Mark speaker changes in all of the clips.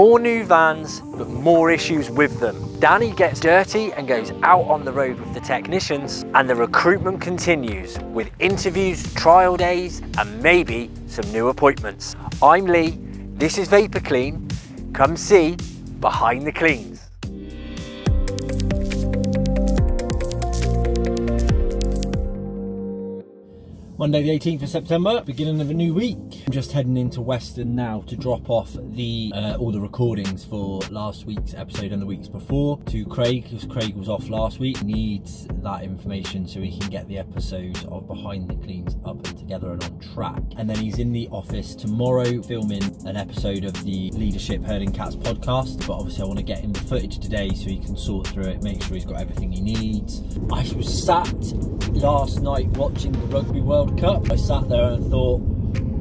Speaker 1: More new vans, but more issues with them. Danny gets dirty and goes out on the road with the technicians, and the recruitment continues with interviews, trial days, and maybe some new appointments. I'm Lee, this is Vapor Clean. Come see behind the cleans. Monday the 18th of September, beginning of a new week. I'm just heading into Weston now to drop off the uh, all the recordings for last week's episode and the weeks before to Craig, because Craig was off last week. He needs that information so he can get the episodes of Behind the Cleans up and together and on track. And then he's in the office tomorrow filming an episode of the Leadership Herding Cats podcast. But obviously I want to get him the footage today so he can sort through it, make sure he's got everything he needs. I was sat last night watching the Rugby World Cup. I sat there and thought,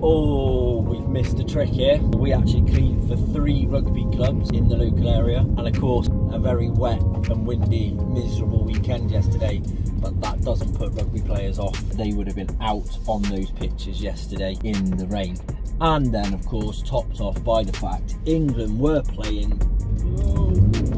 Speaker 1: oh, we've missed a trick here. We actually cleaned for three rugby clubs in the local area, and of course, a very wet and windy, miserable weekend yesterday. But that doesn't put rugby players off. They would have been out on those pitches yesterday in the rain. And then, of course, topped off by the fact England were playing.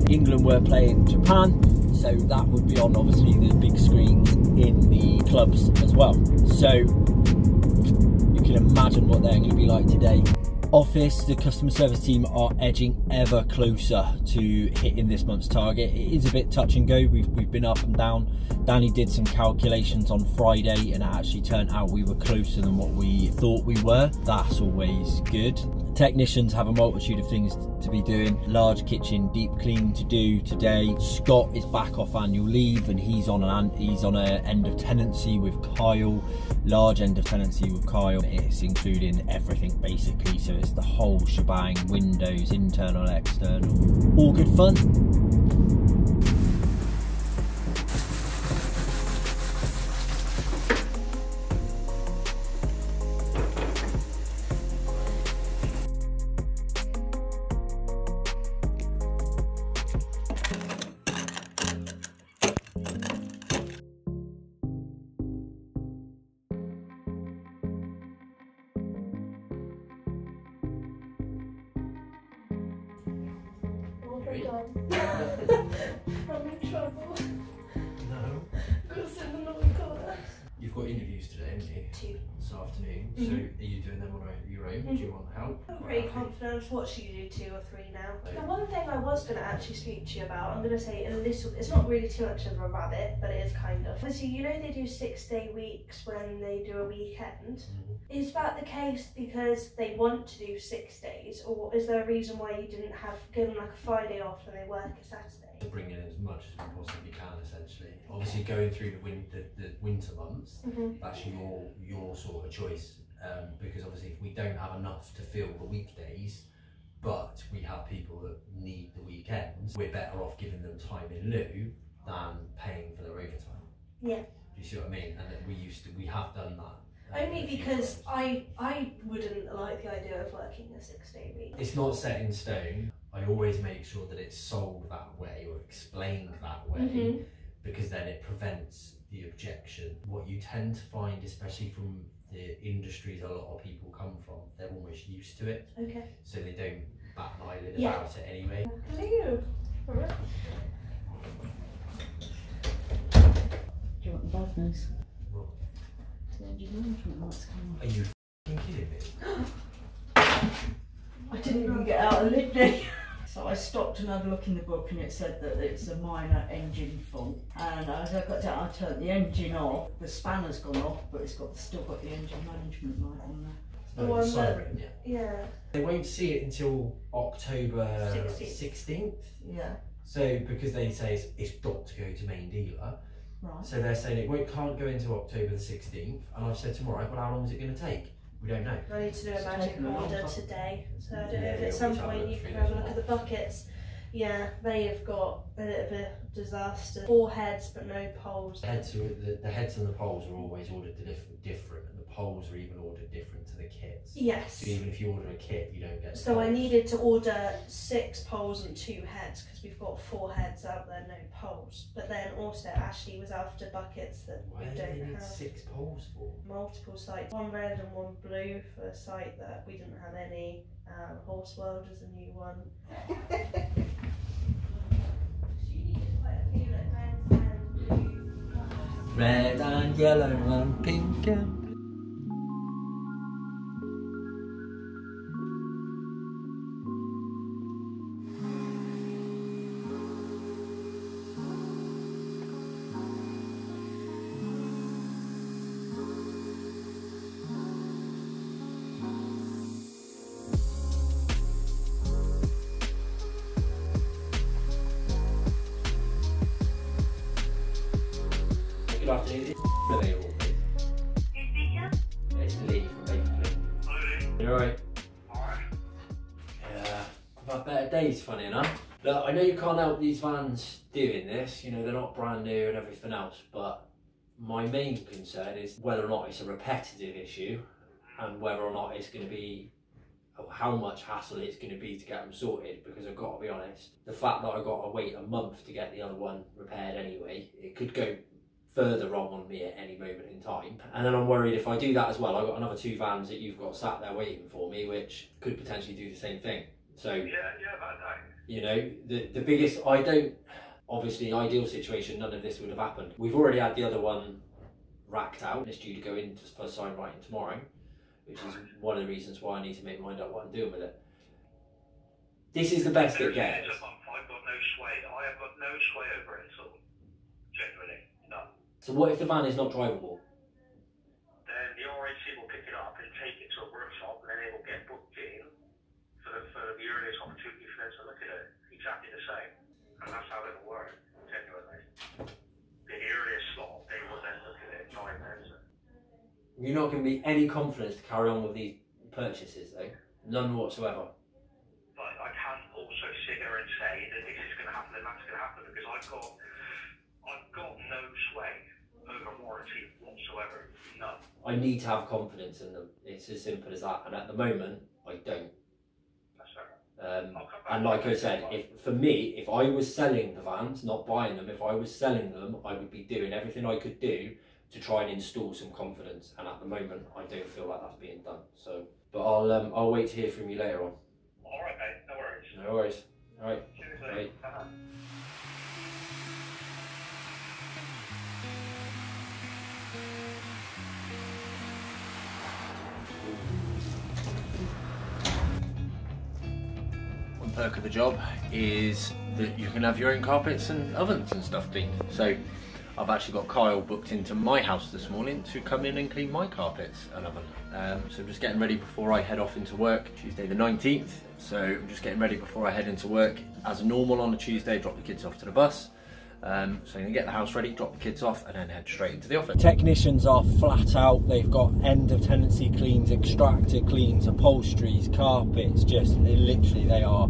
Speaker 1: England were playing Japan, so that would be on obviously the big screens in the clubs as well. So you can imagine what they're going to be like today. Office, the customer service team are edging ever closer to hitting this month's target. It is a bit touch and go. We've, we've been up and down. Danny did some calculations on Friday and it actually turned out we were closer than what we thought we were. That's always good. Technicians have a multitude of things to be doing. Large kitchen, deep clean to do today. Scott is back off annual leave and he's on an he's on a end of tenancy with Kyle. Large end of tenancy with Kyle. It's including everything basically. So it's the whole shebang, windows, internal, external. All good fun.
Speaker 2: This afternoon. So
Speaker 3: Mhm.
Speaker 2: are you doing them on your own? Do you want help?
Speaker 3: I'm pretty confident. I've watched you do two or three now.
Speaker 2: Oh.
Speaker 3: The one thing I was going to actually speak to you about, I'm going to say a little, it's not really too much of a rabbit, but it is kind of. Obviously, you know they do six day weeks when they do a weekend.
Speaker 2: Mhm.
Speaker 3: Is that the case because they want to do six days, or is there a reason why you didn't have given like a Friday off and they work a Saturday?
Speaker 2: To bring in as much as we possibly can, essentially. Obviously, going through the, win- the, the winter months,
Speaker 3: Mm-hmm.
Speaker 2: that's your your sort of choice. Um, because obviously, if we don't have enough to fill the weekdays, but we have people that need the weekends, we're better off giving them time in lieu than paying for their overtime.
Speaker 3: Yeah.
Speaker 2: Do you see what I mean? And that we used to, we have done that. um,
Speaker 3: Only because. I I wouldn't like the idea of working a six day week.
Speaker 2: it's not set in stone. I always make sure that it's sold that way or explained that way
Speaker 3: Mhm.
Speaker 2: because then it prevents the objection. What you tend to find, especially from the industries a lot of people come from, they're almost used to it,
Speaker 3: Okay.
Speaker 2: so they don't bat an eyelid
Speaker 3: Yeah.
Speaker 2: about it anyway.
Speaker 3: Hello. Alright.
Speaker 4: Do you want the bad news?
Speaker 2: What?
Speaker 4: The engine management lights come
Speaker 2: Are you fing kidding me?
Speaker 4: I didn't even get out of Lydney. So I stopped and had a look in the book and it said that it's a minor engine fault. And as I got down, I turned the engine off. The spanner's gone off, but it's got still got the engine management light on there.
Speaker 3: The one
Speaker 2: it's
Speaker 3: that-
Speaker 2: siren.
Speaker 3: Yeah.
Speaker 2: They won't see it until October
Speaker 3: 16th.
Speaker 2: 16th.
Speaker 4: Yeah,
Speaker 2: So because they say it's, it's got to go to main dealer,
Speaker 4: right.
Speaker 2: So they're saying it won't, can't go into October the 16th, and I've said to them, all right, well, how long is it going to take? We don't know.
Speaker 3: I need to do a magic
Speaker 4: taken a long
Speaker 3: order today. So I don't
Speaker 2: Yeah,
Speaker 3: know if at some
Speaker 2: we'll try
Speaker 3: point
Speaker 2: and
Speaker 3: you can have a look at the buckets. Yeah, they have got a bit of a disaster. Four heads but no poles.
Speaker 2: The heads, are, the, the heads and the poles are always ordered different, different, and the poles are even ordered different to the kits.
Speaker 3: Yes.
Speaker 2: So even if you order a kit, you don't get. the
Speaker 3: So I needed to order six poles and two heads because we've got four heads out there, no poles. But then also Ashley was after buckets that
Speaker 2: Why
Speaker 3: we
Speaker 2: do they
Speaker 3: don't
Speaker 2: need
Speaker 3: have.
Speaker 2: six poles for?
Speaker 3: Multiple sites, one red and one blue for a site that we didn't have any. Um, Horse World is a new one.
Speaker 1: Red and yellow and pink and Yeah. I've better days, funny enough. Look, I know you can't help these vans doing this, you know, they're not brand new and everything else, but my main concern is whether or not it's a repetitive issue and whether or not it's going to be how much hassle it's going to be to get them sorted because I've got to be honest the fact that I've got to wait a month to get the other one repaired anyway it could go further wrong on me at any moment in time and then I'm worried if I do that as well I've got another two vans that you've got sat there waiting for me which could potentially do the same thing so
Speaker 5: Yeah, yeah, that.
Speaker 1: you know the the biggest I don't obviously ideal situation none of this would have happened we've already had the other one racked out it's due to go in for sign writing tomorrow which is one of the reasons why I need to make my mind up what I'm doing with it this is the best it gets
Speaker 5: days a month, I've got no sway. I have got no sway over it at all. None.
Speaker 1: so what if the van is not drivable
Speaker 5: Then the RAC will pick it up and take it to a workshop, and then it will get booked the, earliest opportunity for them to look at it. Exactly the same. And that's how it'll work, genuinely. The earliest slot, they will then look at it, and answer.
Speaker 1: you're not going to be any confidence to carry on with these purchases though none whatsoever
Speaker 5: But I can't also sit there and say that this is going to happen and that's going to happen because I've got, I've got no sway over warranty whatsoever. None.
Speaker 1: I need to have confidence in them it's as simple as that and at the moment I don't. Um,
Speaker 5: I'll come back
Speaker 1: And like I said, if for me, if I was selling the vans, not buying them, if I was selling them, I would be doing everything I could do to try and install some confidence. And at the moment, I don't feel like that's being done. So, but I'll um, I'll wait to hear from you later on.
Speaker 5: All right, mate. No worries.
Speaker 1: No worries. All right.
Speaker 5: Cheers, mate. Bye.
Speaker 1: One perk of the job is that you can have your own carpets and ovens and stuff cleaned. So I've actually got Kyle booked into my house this morning to come in and clean my carpets and oven. Um, so I'm just getting ready before I head off into work, Tuesday the 19th. So I'm just getting ready before I head into work. As normal on a Tuesday, drop the kids off to the bus. Um, so I'm gonna get the house ready, drop the kids off, and then head straight into the office. Technicians are flat out. They've got end of tenancy cleans, extractor cleans, upholsteries, carpets. Just literally, they are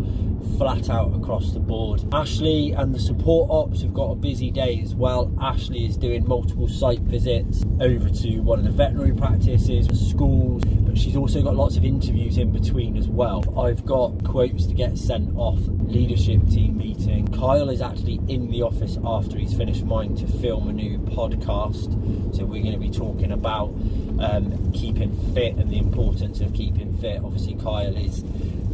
Speaker 1: flat out across the board. Ashley and the support ops have got a busy day as well. Ashley is doing multiple site visits over to one of the veterinary practices, schools, but she's also got lots of interviews in between as well. I've got quotes to get sent off, leadership team meeting. Kyle is actually in the office after he's finished mine to film a new podcast. So we're going to be talking about um, keeping fit and the importance of keeping fit. Obviously, Kyle is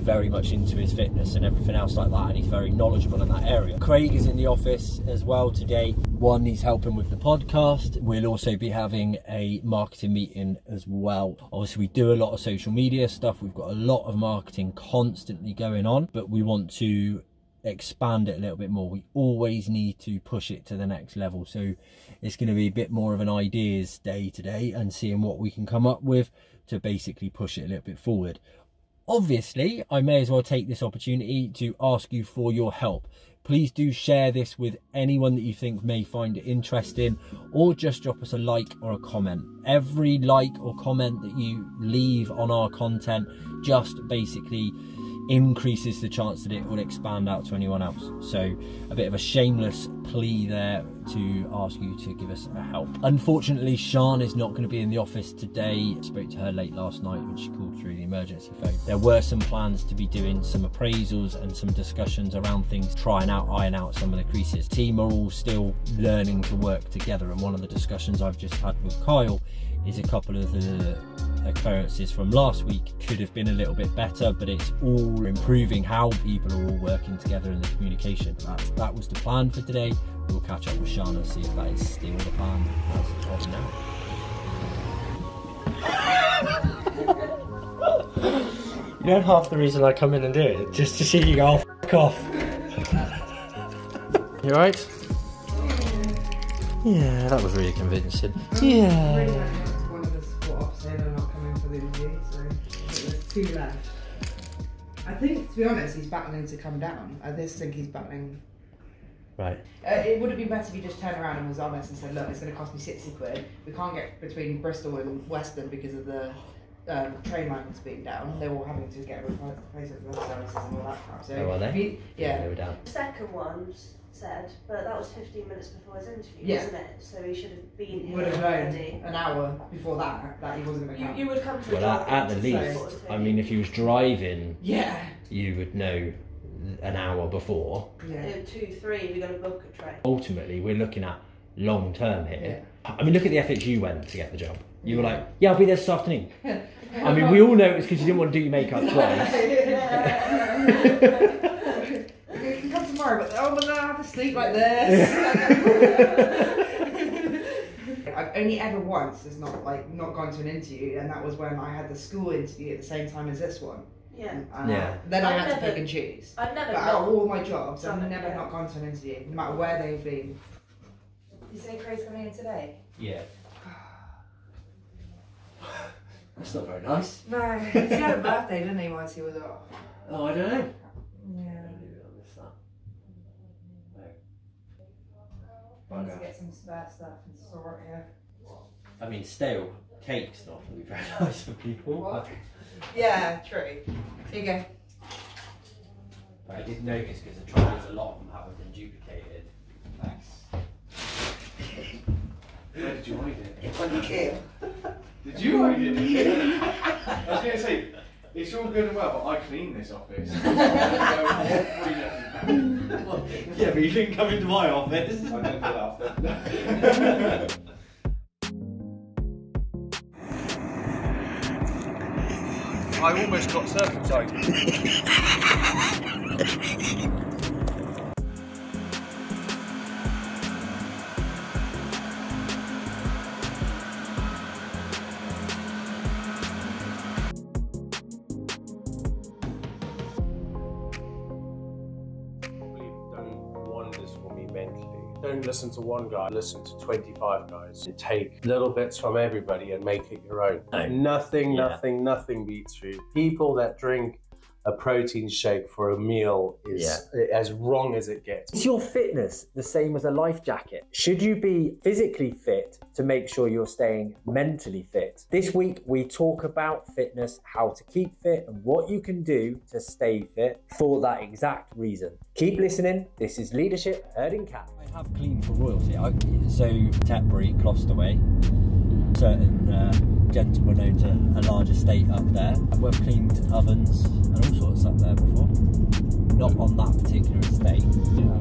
Speaker 1: very much into his fitness and everything else like that, and he's very knowledgeable in that area. Craig is in the office as well today. One, he's helping with the podcast. We'll also be having a marketing meeting as well. Obviously, we do a lot of social media stuff. We've got a lot of marketing constantly going on, but we want to expand it a little bit more. We always need to push it to the next level. So it's going to be a bit more of an ideas day today and seeing what we can come up with to basically push it a little bit forward. Obviously, I may as well take this opportunity to ask you for your help. Please do share this with anyone that you think may find it interesting or just drop us a like or a comment. Every like or comment that you leave on our content just basically increases the chance that it will expand out to anyone else. So, a bit of a shameless plea there to ask you to give us a help. Unfortunately, Sean is not going to be in the office today. I spoke to her late last night when she called through the emergency phone. There were some plans to be doing some appraisals and some discussions around things, trying out, iron out some of the creases. Team are all still learning to work together, and one of the discussions I've just had with Kyle is a couple of the occurrences from last week could have been a little bit better, but it's all improving how people are all working together in the communication. That, that was the plan for today. We'll catch up with Shana, see if that is still the plan as of now.
Speaker 6: You know half the reason I come in and do it? Just to see you go, oh, f off. You alright? Yeah, that was really convincing. Yeah.
Speaker 7: I'm not coming for the interview, so there's two left. I think, to be honest, he's battling to come down. I just think he's battling.
Speaker 6: Right.
Speaker 7: Uh, it would have been better if he just turned around and was honest and said, "Look, it's going to cost me sixty quid. We can't get between Bristol and Weston because of the um, train lines being down. They're all having to get replacement for services and all that crap." So,
Speaker 6: Oh, are they?
Speaker 7: if he- yeah.
Speaker 6: They were down.
Speaker 3: The second one s- said, but that was 15 minutes before his interview,
Speaker 7: Yeah.
Speaker 3: wasn't it? So he should have been here
Speaker 7: Would have known
Speaker 3: already.
Speaker 7: an hour before that that he wasn't going to
Speaker 3: You,
Speaker 7: come.
Speaker 3: you would come to
Speaker 6: Well,
Speaker 3: the
Speaker 6: at, at the least,
Speaker 3: sort of
Speaker 6: I mean, if he was driving,
Speaker 7: yeah.
Speaker 6: you would know an hour before.
Speaker 7: Yeah.
Speaker 3: Two, three, if you're going to book a train.
Speaker 6: Ultimately, we're looking at long term here.
Speaker 7: Yeah.
Speaker 6: I mean, look at the efforts you went to get the job. You were like, yeah, I'll be there this afternoon. I mean, we all know it's because you didn't want to do your makeup twice.
Speaker 7: You tomorrow, but oh, but then I have to sleep like this. I've only ever once has not like not gone to an interview, and that was when I had the school interview at the same time as this one.
Speaker 3: Yeah.
Speaker 7: And uh,
Speaker 6: Yeah.
Speaker 7: Then I
Speaker 3: I've
Speaker 7: had to pick and choose.
Speaker 3: I've never
Speaker 7: But out of all my jobs, I've never
Speaker 3: yeah.
Speaker 7: not gone to an interview, no matter where they've been.
Speaker 8: You say Craig's coming in today?
Speaker 6: Yeah. That's not very nice.
Speaker 8: No, he had a birthday, didn't he, whilst he was off?
Speaker 6: Oh, I don't know.
Speaker 8: Yeah.
Speaker 6: Bugger.
Speaker 8: Need to uh, get some spare stuff and sort it.
Speaker 6: I mean, stale cake's not going to be very nice for people.
Speaker 8: What?
Speaker 7: Yeah, true. Here you go.
Speaker 6: I did notice because the trouble is a lot of them haven't been duplicated. Thanks.
Speaker 9: Where did you hide it?
Speaker 7: When you came.
Speaker 9: Did you hide it? I was going to say, it's all good and well, but I clean this office. So, all three left in town.
Speaker 6: Yeah, but you didn't come into my office.
Speaker 9: I don't do that often. I almost got circumcised.
Speaker 10: Don't listen to one guy, listen to 25 guys and take little bits from everybody and make it your own.
Speaker 6: No.
Speaker 10: Nothing,
Speaker 6: Yeah.
Speaker 10: nothing, nothing beats food. People that drink a protein shake for a meal is as wrong as it gets.
Speaker 6: Is your fitness the same as a life jacket? Should you be physically fit to make sure you're staying mentally fit? This week we talk about fitness, how to keep fit, and what you can do to stay fit for that exact reason. Keep listening. This is Leadership Herding Cat.
Speaker 1: I have cleaned for royalty. I, so Tetbury, Closterway, certain uh, gentleman owns a, a large estate up there. We've cleaned ovens and all sorts up there before. Not on that particular estate, Yeah.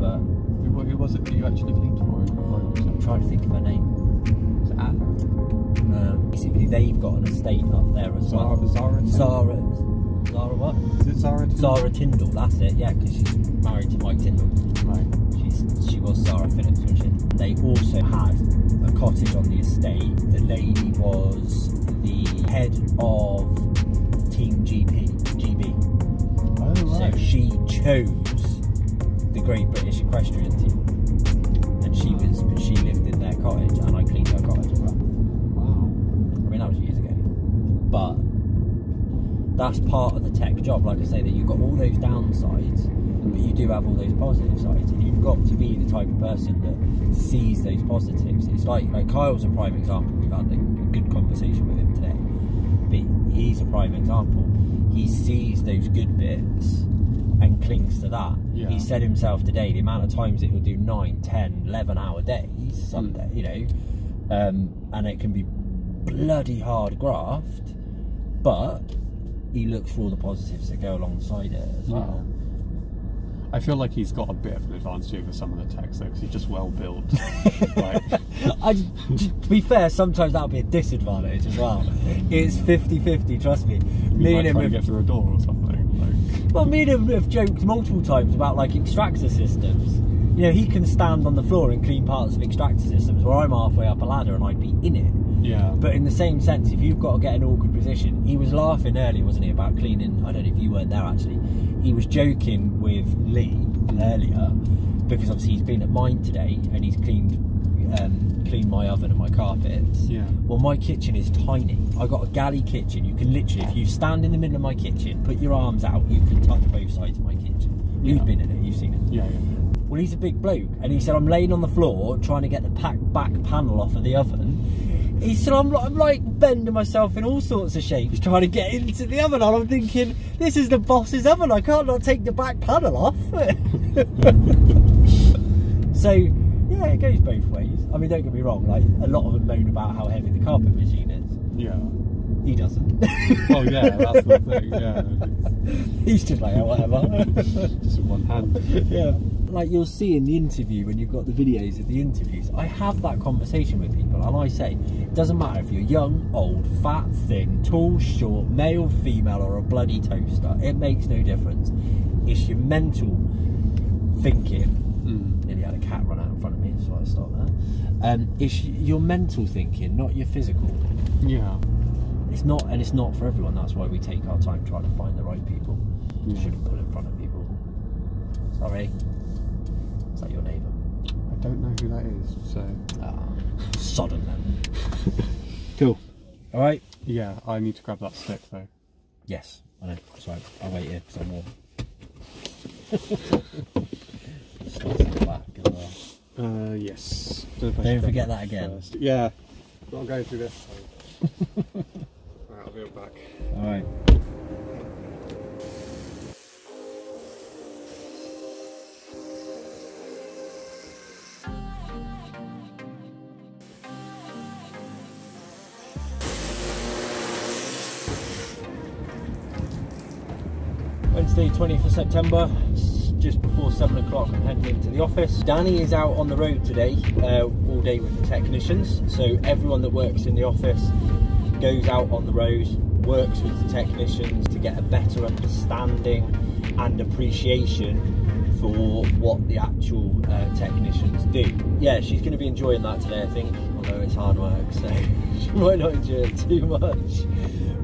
Speaker 1: but
Speaker 9: Who, who was it that you actually cleaned for?
Speaker 1: I'm trying to think of her name.
Speaker 9: Was it Anne?
Speaker 1: Uh, basically, they've got an estate up there as well.
Speaker 9: Zara?
Speaker 1: Zara, Zara what?
Speaker 9: Is it Zara?
Speaker 1: Zara Tindall, that's it, yeah, because she's married cottage on the estate. The lady was the head of Team GP, GB.
Speaker 9: Oh,
Speaker 1: So she chose the Great British Equestrian Team. And she was, but she lived in their cottage, and I cleaned her cottage as well.
Speaker 9: Wow.
Speaker 1: I mean, that was years ago. But that's part of the tech job. Like I say, that you've got all those downsides, but you do have all those positive sides. And you've got to be the type of person that sees those positives. It's like like Kyle's a prime example. We've had a good conversation with him today. But he's a prime example. he sees those good bits and clings to that.
Speaker 11: Yeah.
Speaker 1: He said himself today the amount of times it will do 9, 10, 11 hour days, some day, you know, um, and it can be bloody hard graft, but he looks for all the positives that go alongside it as well.
Speaker 11: I feel like he's got a bit of an advantage over some of the techs though, because he's just well built. like,
Speaker 1: I, to be fair, sometimes that'll be a disadvantage as well. It's 50-50, trust me.
Speaker 11: you
Speaker 1: Me and him have,
Speaker 11: get through a door or something. Like,
Speaker 1: well, me and him have joked multiple times about like extractor systems. You know, he can stand on the floor and clean parts of extractor systems where I'm halfway up a ladder and I'd be in it.
Speaker 11: yeah.
Speaker 1: But in the same sense, if you've got to get an awkward position, he was laughing earlier, wasn't he, about cleaning? I don't know if you weren't there actually. He was joking with Lee earlier because obviously he's been at mine today and he's cleaned um, cleaned my oven and my carpets.
Speaker 11: Yeah.
Speaker 1: Well, my kitchen is tiny. I got a galley kitchen. You can literally, if you stand in the middle of my kitchen, put your arms out, you can touch both sides of my kitchen. You've been in it. You've seen it.
Speaker 11: Yeah, yeah.
Speaker 1: Well, he's a big bloke, and he said, I'm laying on the floor trying to get the pack back panel off of the oven. He said, I'm, I'm like bending myself in all sorts of shapes trying to get into the oven, and I'm thinking, this is the boss's oven, I can't not take the back panel off. so, yeah, it goes both ways. I mean, don't get me wrong, like, a lot of them moan about how heavy the carpet machine is.
Speaker 11: Yeah.
Speaker 1: He doesn't.
Speaker 11: Oh yeah, that's the thing. Yeah.
Speaker 1: He's just like, oh, whatever.
Speaker 11: Just with one hand.
Speaker 1: yeah. Like you'll see in the interview when you've got the videos of the interviews, I have that conversation with people and I say, it doesn't matter if you're young, old, fat, thin, tall, short, male, female, or a bloody toaster, it makes no difference. It's your mental thinking.
Speaker 11: Mm.
Speaker 1: Nearly had a cat run out in front of me, so I stopped there. Um, it's your mental thinking, not your physical.
Speaker 11: Yeah.
Speaker 1: It's not, and it's not for everyone. That's why we take our time trying to find the right people.
Speaker 11: Yeah.
Speaker 1: Shouldn't put in front of people. Sorry. Is that your neighbour?
Speaker 11: I don't know who that is, so
Speaker 1: Ah, sodden them. cool. All right.
Speaker 11: yeah, I need to grab that stick though.
Speaker 1: Yes, I know. Sorry, I'll wait here because I'm warm. Starts at the back as well.
Speaker 11: Uh, yes. Don't, know if I
Speaker 1: Don't forget
Speaker 11: grab
Speaker 1: that again.
Speaker 11: first. Yeah. Not going through this. right, I'll be back.
Speaker 1: All right. Wednesday, 20th of September, just before 7 o'clock. I'm heading into the office. Danny is out on the road today, uh, all day with the technicians. So, everyone that works in the office goes out on the road, works with the technicians to get a better understanding and appreciation for what the actual uh, technicians do. Yeah, she's going to be enjoying that today, I think, although it's hard work, so she might not enjoy it too much.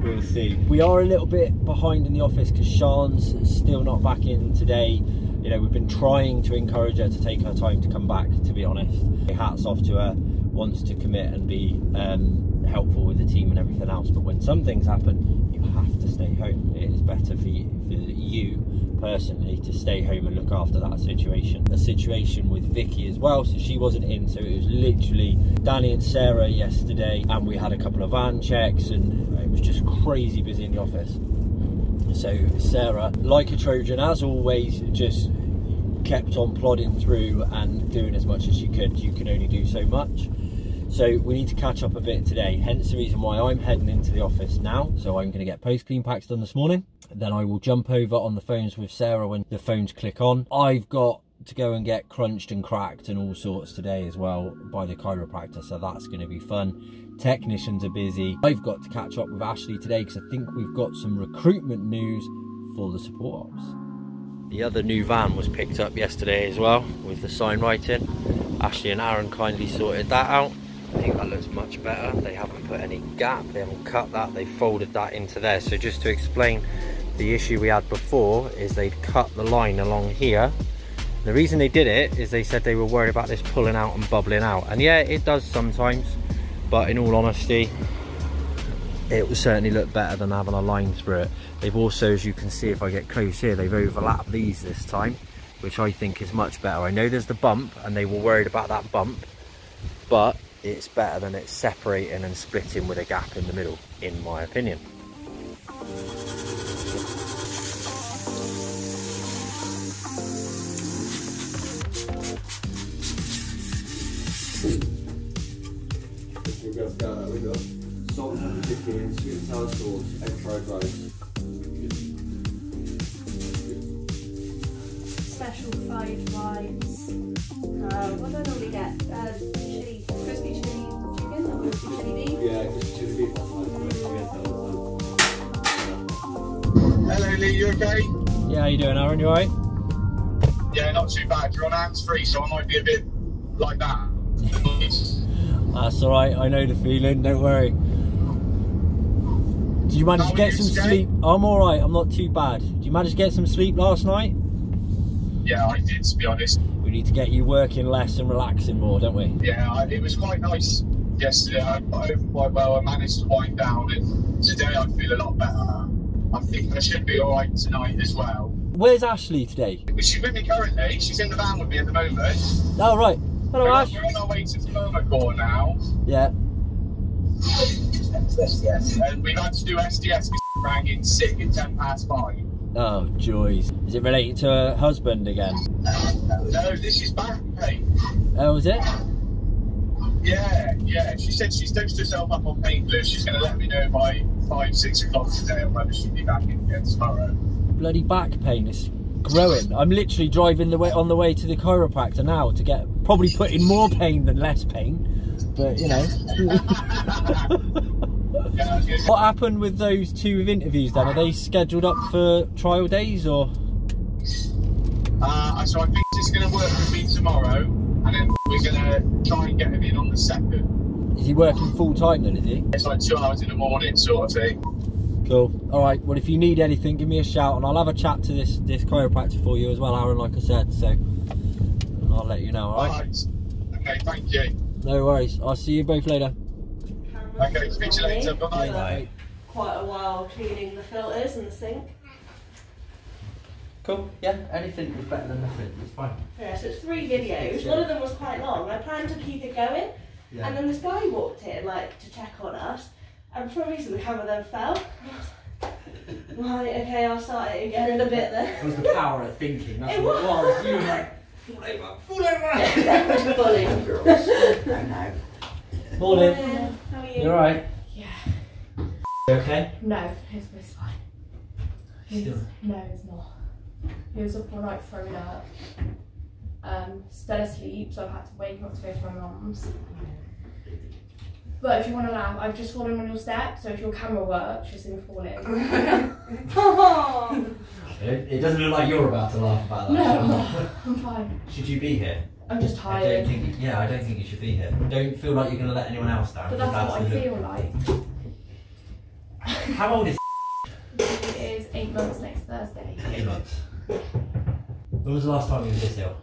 Speaker 1: We'll see. We are a little bit behind in the office because Sean's still not back in today. You know, we've been trying to encourage her to take her time to come back, to be honest. Hats off to her, wants to commit and be um, helpful with the team and everything else. But when some things happen, you have to stay home. It is better for you, for you personally to stay home and look after that situation. A situation with Vicky as well, so she wasn't in, so it was literally Danny and Sarah yesterday, and we had a couple of van checks, and it was just crazy busy in the office. So Sarah, like a Trojan, as always, just kept on plodding through and doing as much as she could. You can only do so much. So we need to catch up a bit today, hence the reason why I'm heading into the office now. So I'm going to get post clean packs done this morning. Then I will jump over on the phones with Sarah when the phones click on. I've got to go and get crunched and cracked and all sorts today as well by the chiropractor, so that's going to be fun. Technicians are busy. I've got to catch up with Ashley today because I think we've got some recruitment news for the support ops. The other new van was picked up yesterday as well with the sign writing. Ashley and Aaron kindly sorted that out. I think that looks much better. They haven't put any gap, they haven't cut that, they folded that into there. So just to explain the issue we had before is they'd cut the line along here. The reason they did it is they said they were worried about this pulling out and bubbling out. And yeah, it does sometimes, but in all honesty, it will certainly look better than having a line through it. They've also, as you can see if I get close here, they've overlapped these this time, which I think is much better. I know there's the bump and they were worried about that bump, but it's better than it separating and splitting with a gap in the middle, in my opinion.
Speaker 12: We've got, uh, we've salt, chicken, sweet and sour sauce, egg fried rice,
Speaker 5: You okay?
Speaker 1: Yeah, how you doing, Aaron? You alright?
Speaker 5: Yeah, not too bad. You're on hands free, so I might be a bit like that.
Speaker 1: That's alright, I know the feeling, don't worry. Did you manage
Speaker 5: How
Speaker 1: to get some sleep? I'm alright, I'm not too bad. Did you manage to get some sleep last night?
Speaker 5: Yeah, I did, to be honest.
Speaker 1: We need to get you working less and relaxing more, don't we?
Speaker 5: Yeah, I, it was quite nice yesterday. I got over quite well. I managed to wind down, and today I feel a lot better. I think I should be all right tonight as well.
Speaker 1: Where's Ashley today?
Speaker 5: She's with me currently. She's in the van with me at the moment.
Speaker 1: Oh, right. Hello,
Speaker 5: we're,
Speaker 1: Ash.
Speaker 5: We're on our way to Firmacor now,
Speaker 1: Yeah.
Speaker 5: and we've had to do SDS because rang in sick at 10 past 5.
Speaker 1: Oh, joys. Is it related to her husband again?
Speaker 5: No, this is back pay.
Speaker 1: Oh, is it?
Speaker 5: Yeah, yeah. She said she's dosed herself up on painkillers. She's going to let me know by 5, 6 o'clock today on whether she'll be back in again tomorrow.
Speaker 1: Bloody back pain is growing. I'm literally driving the way on the way to the chiropractor now to get probably put in more pain than less pain. But you know. what happened with those two interviews then? Are they scheduled up for trial days or?
Speaker 5: Uh, so I think it's going to work with me tomorrow, and then we're going to try and get him in on the second.
Speaker 1: Is he working full time then? Is he?
Speaker 5: It's like two hours in the morning, sort of thing.
Speaker 1: Cool. All right. Well, if you need anything, give me a shout, and I'll have a chat to this this chiropractor for you as well, Aaron. Like I said, so and I'll let you know. All right.
Speaker 5: Okay, thank you.
Speaker 1: No worries. I'll see you both later.
Speaker 5: Okay, speak to you later. Bye.
Speaker 1: Bye.
Speaker 3: Quite a while cleaning the filters and the sink.
Speaker 2: Cool. Yeah, anything is better than nothing. It's fine.
Speaker 3: Yeah, so it's three videos. One of them was quite long. I planned to keep it going,
Speaker 2: Yeah.
Speaker 3: and then this guy walked in like to check on us, and for a reason the camera then fell. Right, okay, I'll start it again in a bit then.
Speaker 2: It was the power of thinking. That's
Speaker 3: It
Speaker 2: what it was. You were like,
Speaker 3: Fall over, fall over. Bullying.
Speaker 1: Morning.
Speaker 3: How are you?
Speaker 1: You alright?
Speaker 13: Yeah.
Speaker 1: You okay?
Speaker 13: No, his was fine. He's,
Speaker 1: Still.
Speaker 13: no, he's not. He was up all night throwing up. Um, still asleep, so I've had to wake him up to go to my mum's. But if you want to laugh, I've just fallen on your step, so if your camera works, just in fall in.
Speaker 2: It, it doesn't look like you're about to laugh about that.
Speaker 13: No, I'm fine.
Speaker 2: Should you be here?
Speaker 13: I'm just
Speaker 2: I don't
Speaker 13: tired.
Speaker 2: think. Yeah, I don't think you should be here. Don't feel like you're going to let anyone else down.
Speaker 13: But that's what I
Speaker 2: the look.
Speaker 13: feel like.
Speaker 2: How old is?
Speaker 13: It is eight months next Thursday.
Speaker 2: Eight months. When was the last time he was this ill?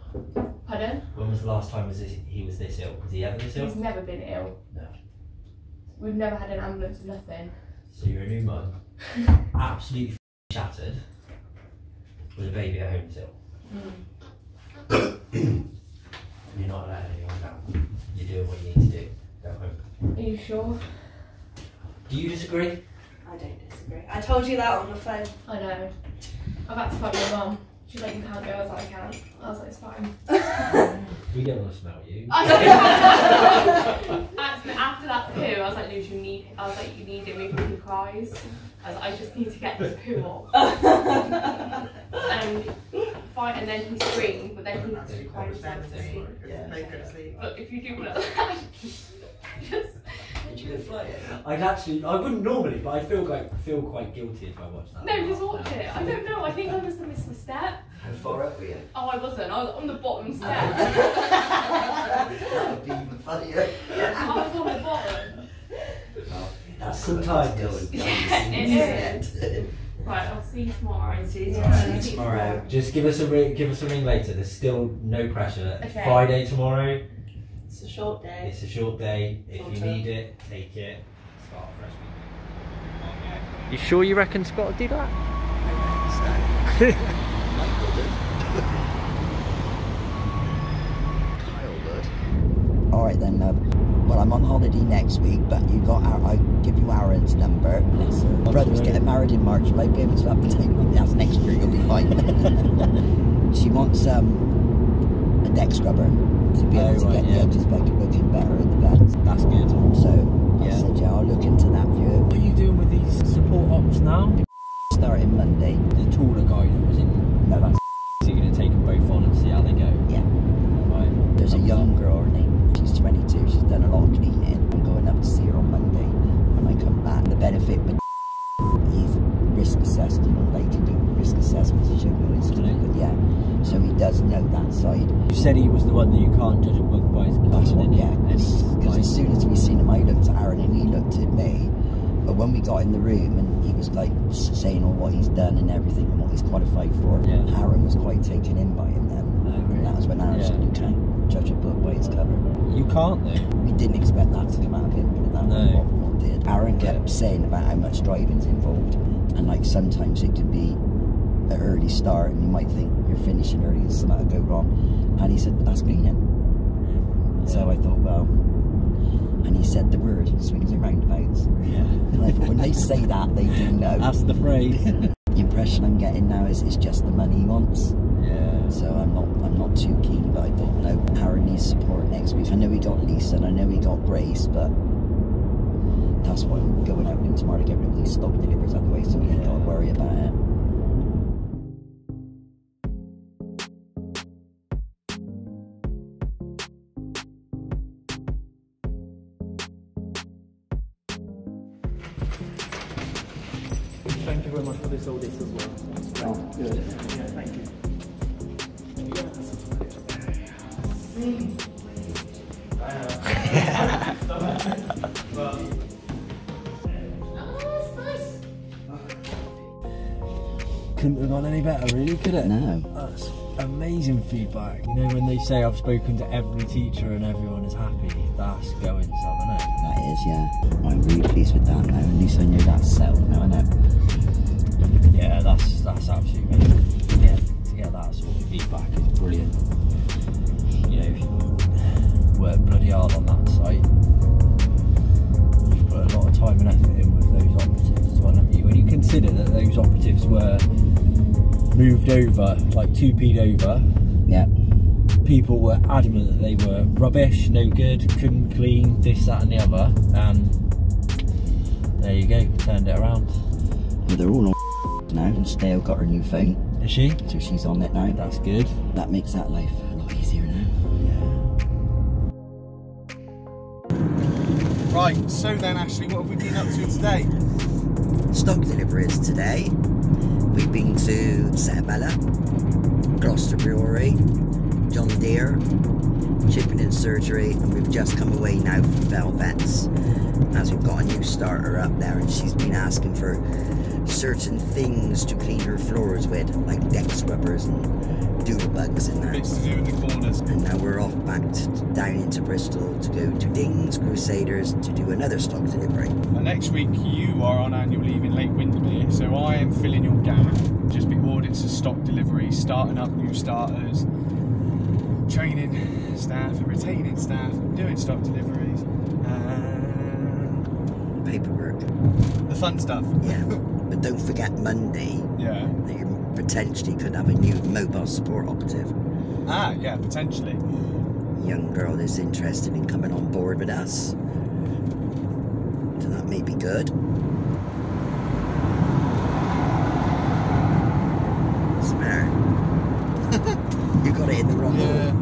Speaker 13: Pardon?
Speaker 2: When was the last time was this, he was this ill? Was he ever this ill?
Speaker 13: He's never been ill.
Speaker 2: No.
Speaker 13: We've never had an ambulance, nothing.
Speaker 2: So you're a new mum, absolutely shattered, with a baby at home still. Mm. You're not letting anyone down. You're doing what you need to do. Go home.
Speaker 13: Are you sure?
Speaker 2: Do you disagree?
Speaker 3: I don't disagree. I told you that on the phone.
Speaker 13: I know. I've had to fight my mum. She's like, you can't go. I was like, I can't. I was like, it's fine.
Speaker 2: We don't want to smell you.
Speaker 13: Actually, after that poo, I was like, Luce, you need. I was like, you need it. Maybe he cries. I was like, I just need to get this poo off. and fine, and then he screamed, but then he had to cry sleep.
Speaker 7: Yeah, they could sleep.
Speaker 13: But if you do that, just
Speaker 2: I'd actually, I wouldn't normally, but I feel like feel quite guilty if I watch that.
Speaker 13: no, just watch it. I don't know. I think I must have missed a step.
Speaker 2: How far up were you?
Speaker 13: Oh, I wasn't. I was on the bottom step.
Speaker 2: That would be even funnier.
Speaker 13: I was on the bottom.
Speaker 2: That's sometimes.
Speaker 13: It is. Right, I'll see you tomorrow. See you
Speaker 2: Alright, tomorrow. Just give us a ring. Give us a ring later. There's still no pressure.
Speaker 3: Okay.
Speaker 2: Friday tomorrow.
Speaker 3: It's a short day.
Speaker 2: It's a short day. If you
Speaker 3: Shorter.
Speaker 2: need it, take it. Start fresh week.
Speaker 1: You sure you reckon Scott would do that?
Speaker 14: All right then, love. Well, I'm on holiday next week, but you got our, I give you Aaron's number. Bless her. My brother's getting married in March. Might be able to update. That's next year. You'll be fine. she wants um a deck scrubber to be able
Speaker 1: Oh,
Speaker 14: to
Speaker 1: right,
Speaker 14: get the
Speaker 1: yeah.
Speaker 14: edges back looking better at the beds.
Speaker 1: That's good.
Speaker 14: So I
Speaker 1: Yeah.
Speaker 14: said, yeah, I'll look into that for you.
Speaker 1: What are you doing with these support ops now?
Speaker 14: Starting Monday.
Speaker 1: The taller guy that was in.
Speaker 14: No, that's
Speaker 1: So you're going to take them both on and see how they go?
Speaker 14: yeah.
Speaker 1: Right.
Speaker 14: There's a young girl, her name, she's 22, she's done a lot of cleaning. I'm going up to see her on Monday when I come back. The benefit, but he's risk assessed, you know, they can do risk assessments, he showed me on his clinic, yeah. So he does know that side.
Speaker 1: You said he was the one that you can't judge a book by his
Speaker 14: That's
Speaker 1: colour,
Speaker 14: what,
Speaker 1: didn't you?
Speaker 14: yeah. Because as soon as we seen him, I looked at Aaron and he looked at me. But when we got in the room and he was like saying all what he's done and everything and what he's qualified for,
Speaker 1: Yeah.
Speaker 14: Aaron was quite taken in by him then.
Speaker 1: Oh, really?
Speaker 14: And that was when Aaron
Speaker 1: Yeah.
Speaker 14: said, you can't judge a book by its cover.
Speaker 1: you can't though.
Speaker 14: We didn't expect that to come out of him, but that
Speaker 1: No.
Speaker 14: was what, what did. Aaron kept saying about how much driving's involved, and like sometimes it can be an early start, and you might think you're finishing early and something will go wrong. And he said, "But that's cleaning." So I thought, well, and he said the word swings and roundabouts,
Speaker 1: Yeah.
Speaker 14: and I thought when they say that, they do know.
Speaker 1: That's the phrase.
Speaker 14: the impression I'm getting now is it's just the money he wants.
Speaker 1: yeah.
Speaker 14: So I'm not I'm not too keen, but I thought no, Aaron needs support next week. I know he got Lisa and I know he got Grace, but that's why I'm going out him tomorrow to get rid of these stock deliveries out the way so we ain't got to worry about it.
Speaker 1: Couldn't have gone any better, really, could it?
Speaker 14: No.
Speaker 1: That's amazing feedback. You know, when they say I've spoken to every teacher and everyone is happy, that's going some, isn't it?
Speaker 14: That is, yeah. I'm really pleased with that now. At least I know that's settled now, innit?
Speaker 1: Yeah, that's that's absolutely amazing. To get, to get that sort of feedback is brilliant. You know, you work bloody hard on that site. You've put a lot of time and effort in with those operatives as well, haven't you? When you consider that those operatives were moved over, like TUPE'd over,
Speaker 14: Yeah.
Speaker 1: people were adamant that they were rubbish, no good, couldn't clean, this, that, and the other, and there you go, turned it around.
Speaker 14: Well, they're all on now, and Stale got her new phone,
Speaker 1: Is she?
Speaker 14: so she's on it now.
Speaker 1: That's good.
Speaker 14: That makes that life a lot easier now. Yeah.
Speaker 9: Right, so then, Ashley, what have we been up to today?
Speaker 14: Stock deliveries today. We've been to Cetabella, Gloucester Brewery, John Deere, Chipping and Surgery, and we've just come away now from Velvet's as we've got a new starter up there and she's been asking for certain things to clean her floors with, like deck scrubbers and doodlebugs.
Speaker 9: Bits to do in the corners.
Speaker 14: And now we're off back to, down into Bristol to go to Dings Crusaders to do another stock delivery.
Speaker 9: And next week you are on annual leave in Lake Windermere, so I am filling your gap. Just be audits of stock delivery, starting up new starters, training staff and retaining staff, doing stock deliveries, and
Speaker 14: Paperwork.
Speaker 9: the fun stuff.
Speaker 14: Yeah. But don't forget Monday
Speaker 9: Yeah.
Speaker 14: Potentially could have a new mobile support operative.
Speaker 9: Ah, yeah, potentially.
Speaker 14: young girl is interested in coming on board with us. So that may be good. What's you got it in the wrong
Speaker 9: Yeah.
Speaker 14: hole.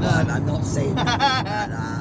Speaker 14: No, I'm, I'm not saying that.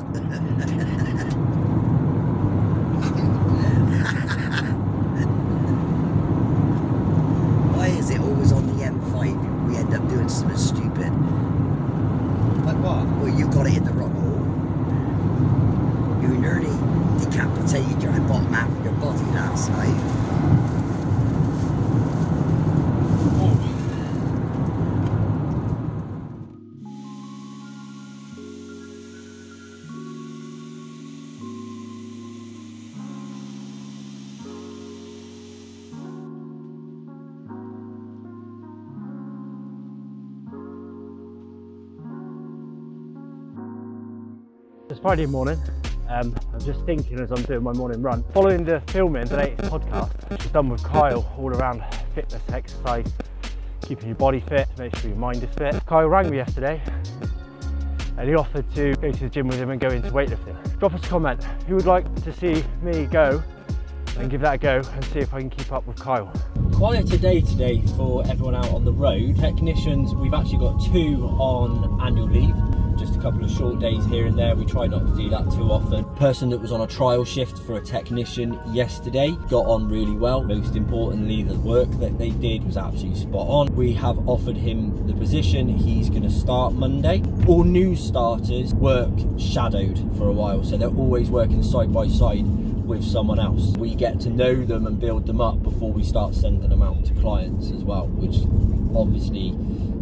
Speaker 15: Friday morning. Um, I'm just thinking as I'm doing my morning run. Following the filming the latest podcast, which is done with Kyle all around fitness, exercise, keeping your body fit, make sure your mind is fit. Kyle rang me yesterday and he offered to go to the gym with him and go into weightlifting. Drop us a comment who would like to see me go and give that a go and see if I can keep up with Kyle.
Speaker 1: Quieter day today for everyone out on the road. Technicians, we've actually got two on annual leave. Just a couple of short days here and there. We try not to do that too often. Person that was on a trial shift for a technician yesterday got on really well. Most importantly, the work that they did was absolutely spot on. We have offered him the position. He's going to start Monday. All new starters work shadowed for a while, so they're always working side by side with someone else. We get to know them and build them up before we start sending them out to clients as well, which obviously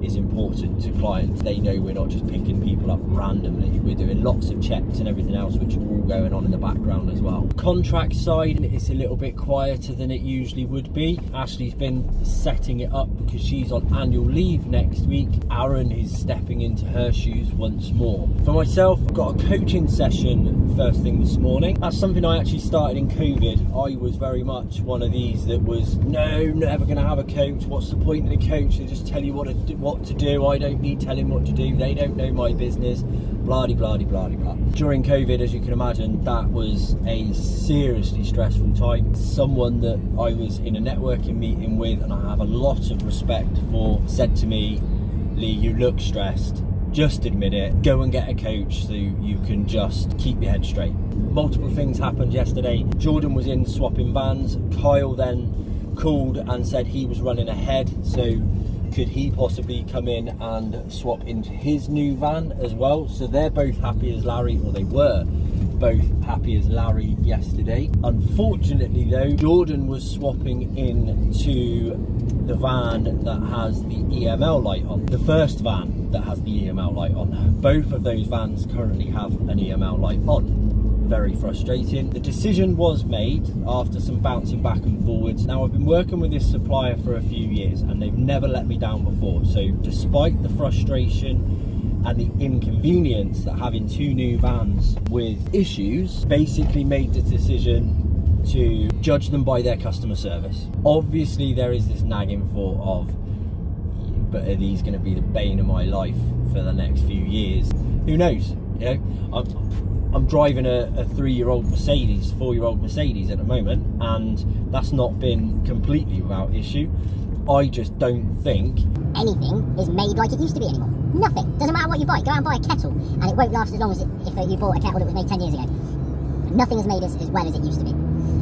Speaker 1: is important to clients. They know we're not just picking people up randomly. We're doing lots of checks and everything else, which are all going on in the background as well. Contract side, it's a little bit quieter than it usually would be. Ashley's been setting it up because she's on annual leave next week. Aaron is stepping into her shoes once more. For myself, I've got a coaching session first thing this morning. That's something I actually started in COVID. I was very much one of these that was, no, never going to have a coach. What's the point of a coach? They just tell you what to do, to do. I don't need telling what to do. They don't know my business. Blah, blah, blah, blah, blah. During COVID, as you can imagine, that was a seriously stressful time. Someone that I was in a networking meeting with and I have a lot of respect for said to me, Lee, you look stressed. Just admit it. Go and get a coach so you can just keep your head straight. Multiple things happened yesterday. Jordan was in swapping vans. Kyle then called and said he was running ahead. So could he possibly come in and swap into his new van as well? So they're both happy as Larry, or they were both happy as Larry yesterday. Unfortunately though, Jordan was swapping into the van that has the EML light on. The first van that has the EML light on. Both of those vans currently have an EML light on very frustrating. The decision was made after some bouncing back and forwards. Now I've been working with this supplier for a few years and they've never let me down before. So despite the frustration and the inconvenience that having two new vans with issues basically made the decision to judge them by their customer service. Obviously there is this nagging thought of but are these going to be the bane of my life for the next few years? Who knows? You know, I'm, I'm driving a, a three-year-old Mercedes, four-year-old Mercedes at the moment, and that's not been completely without issue. I just don't think
Speaker 16: anything is made like it used to be anymore. Nothing. Doesn't matter what you buy. Go out and buy a kettle, and it won't last as long as it, if you bought a kettle that was made 10 years ago. Nothing is made as, as well as it used to be.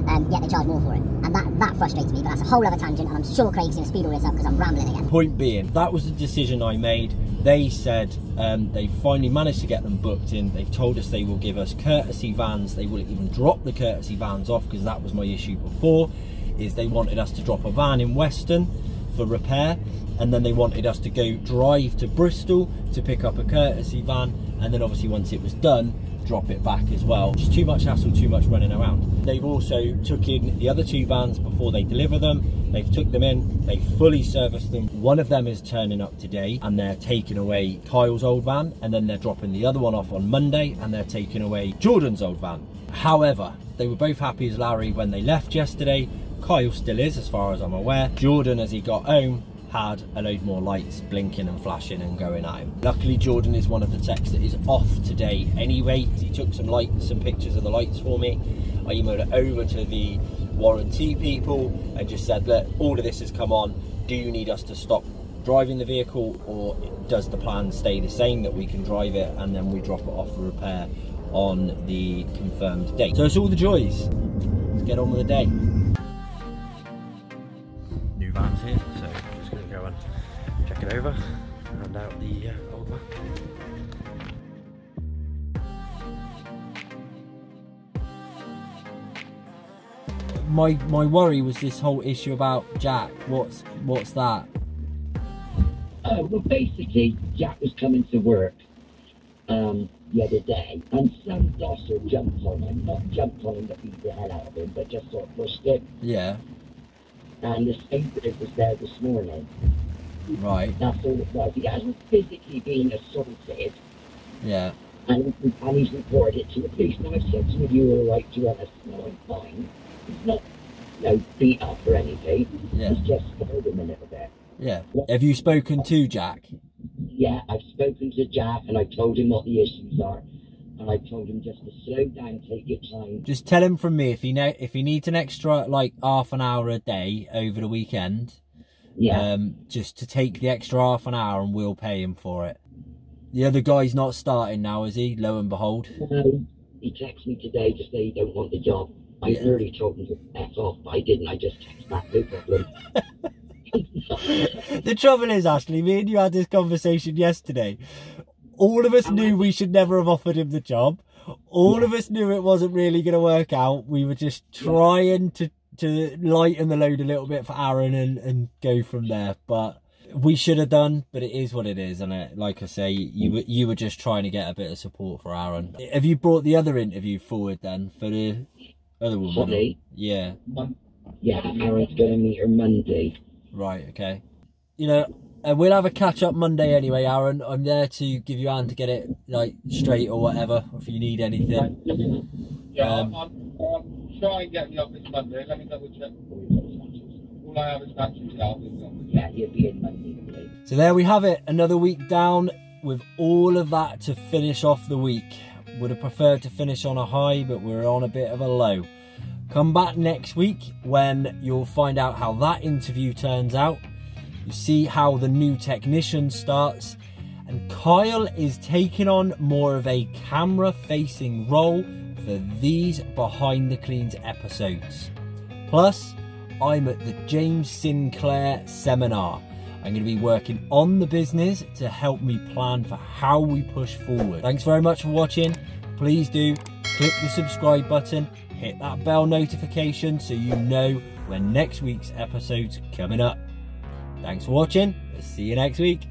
Speaker 16: Um, yet they charge more for it. And that, that frustrates me, but that's a whole other tangent, and I'm sure Craig's going to speed all this up because I'm rambling again.
Speaker 1: Point being, that was the decision I made. They said um, they finally managed to get them booked in. They've told us they will give us courtesy vans. They will even drop the courtesy vans off because that was my issue before. Is they wanted us to drop a van in Weston for repair, and then they wanted us to go drive to Bristol to pick up a courtesy van, and then obviously once it was done, drop it back as well. Just too much hassle, too much running around. They've also took in the other two vans before they deliver them. They've took them in, they fully serviced them. One of them is turning up today and they're taking away Kyle's old van and then they're dropping the other one off on Monday and they're taking away Jordan's old van. However, they were both happy as Larry when they left yesterday. Kyle still is as far as I'm aware. Jordan as he got home had a load more lights blinking and flashing and going at him. Luckily Jordan is one of the techs that is off today anyway. He took some lights, some pictures of the lights for me. I emailed it over to the warranty people and just said that all of this has come on. Do you need us to stop driving the vehicle or does the plan stay the same that we can drive it and then we drop it off for repair on the confirmed date. So it's all the joys. Let's get on with the day. It over and out the uh, old one. my my worry was this whole issue about Jack. What's what's that?
Speaker 17: Uh, well, basically, Jack was coming to work um, the other day, and some dosser jumped on him. Not jumped on him to beat the hell out of him, but just sort of pushed him.
Speaker 1: Yeah.
Speaker 17: And the spirit was there this morning.
Speaker 1: Right.
Speaker 17: That's all it was. He hasn't physically been assaulted,
Speaker 1: Yeah.
Speaker 17: and, and he's reported it to the police. Now, I've said to you all right to run us. No, I'm fine. He's not, you know, beat up or anything.
Speaker 1: Yeah.
Speaker 17: He's just scared him a little bit.
Speaker 1: Yeah. Have you spoken to Jack?
Speaker 17: yeah, I've spoken to Jack and I told him what the issues are. And I told him just to slow down, take your time.
Speaker 1: Just tell him from me if he ne- if he needs an extra like half an hour a day over the weekend.
Speaker 17: Yeah.
Speaker 1: Um, just to take the extra half an hour and we'll pay him for it. The other guy's not starting now, is he? Lo and behold.
Speaker 17: No, he texted me today to say he don't want the job. I
Speaker 1: Yeah.
Speaker 17: nearly told him to F off, but I didn't. I just texted back, no problem.
Speaker 1: the trouble is, Ashley, me and you had this conversation yesterday. All of us knew we should never have offered him the job. All of us knew it wasn't really going to work out. We were just trying to, to lighten the load a little bit for Aaron and, and go from there. But we should have done, but it is what it is. And it, like I say, you were, you were just trying to get a bit of support for Aaron. Have you brought the other interview forward then for the other woman?
Speaker 17: Holly?
Speaker 1: Yeah.
Speaker 17: Yeah, Aaron's going to meet her Monday.
Speaker 1: Right, okay. You know, uh, we'll have a catch up Monday anyway, Aaron. I'm there to give you a hand to get it like straight or whatever, if you need anything.
Speaker 18: Yeah,
Speaker 1: Um,
Speaker 18: try and get in the office Monday. Let me double check. All I have is batteries out.
Speaker 17: Yeah, you'll be in Monday.
Speaker 1: So there we have it, another week down with all of that to finish off the week. Would have preferred to finish on a high, but we're on a bit of a low. Come back next week when you'll find out how that interview turns out. You see how the new technician starts. And Kyle is taking on more of a camera facing role for these behind the cleans episodes. Plus, I'm at the James Sinclair seminar. I'm going to be working on the business to help me plan for how we push forward. Thanks very much for watching. Please do click the subscribe button, hit that bell notification so you know when next week's episode's coming up. Thanks for watching. See you next week.